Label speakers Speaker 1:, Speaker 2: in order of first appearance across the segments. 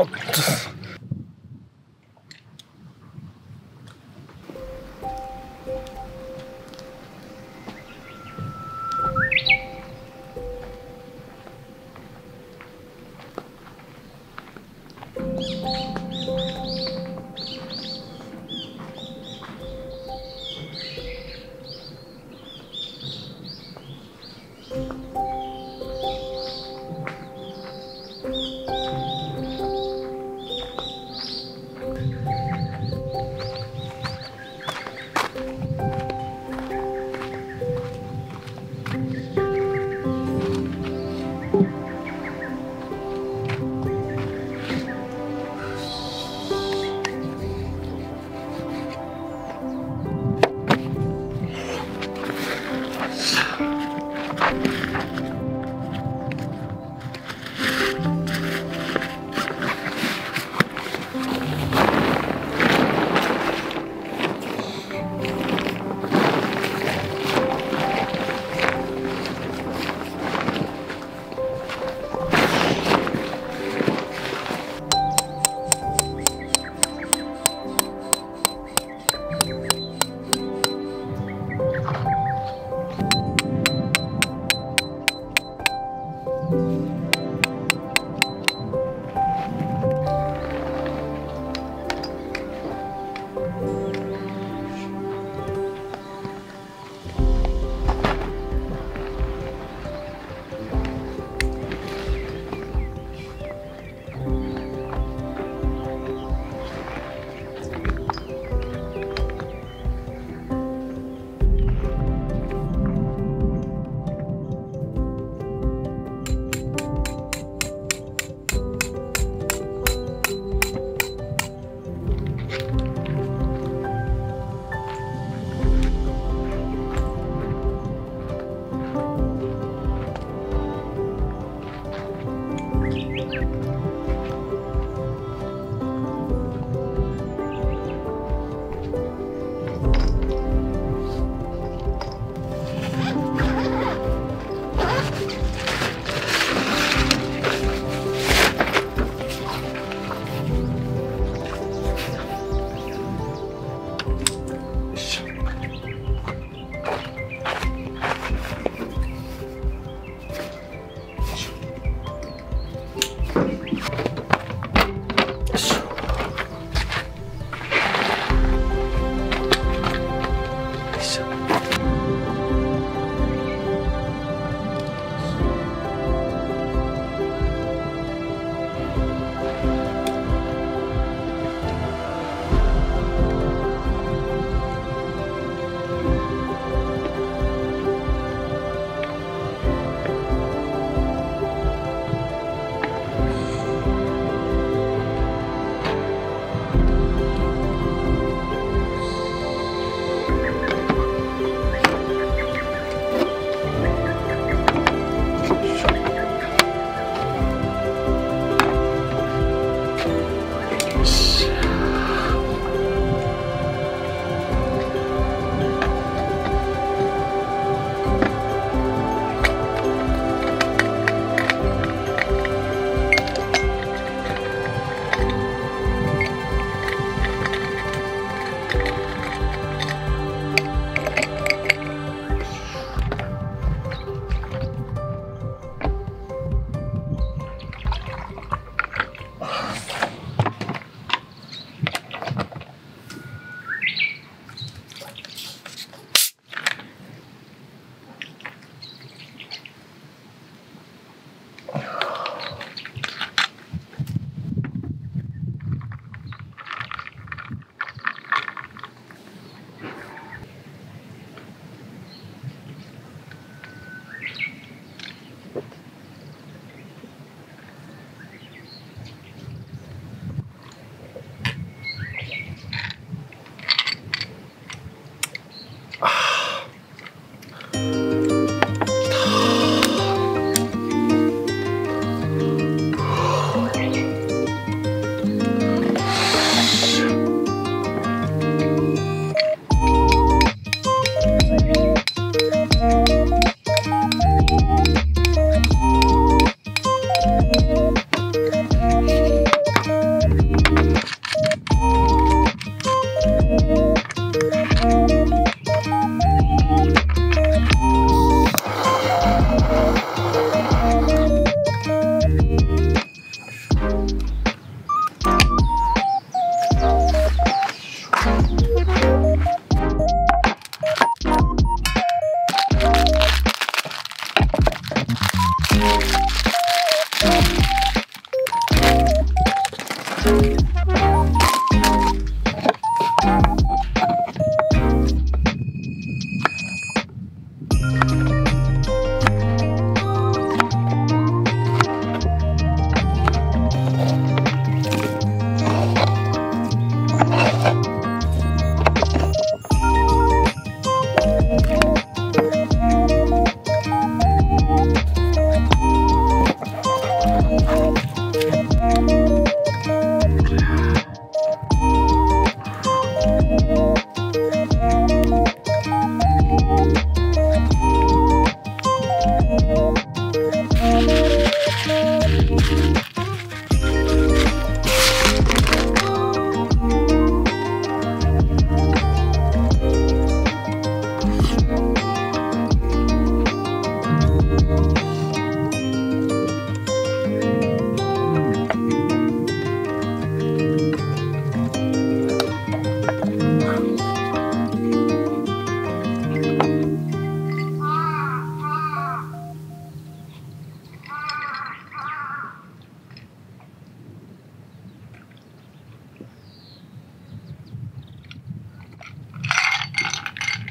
Speaker 1: 哦，这。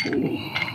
Speaker 1: actually.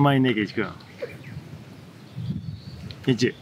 Speaker 1: 前ねケイチ君。ケイチ。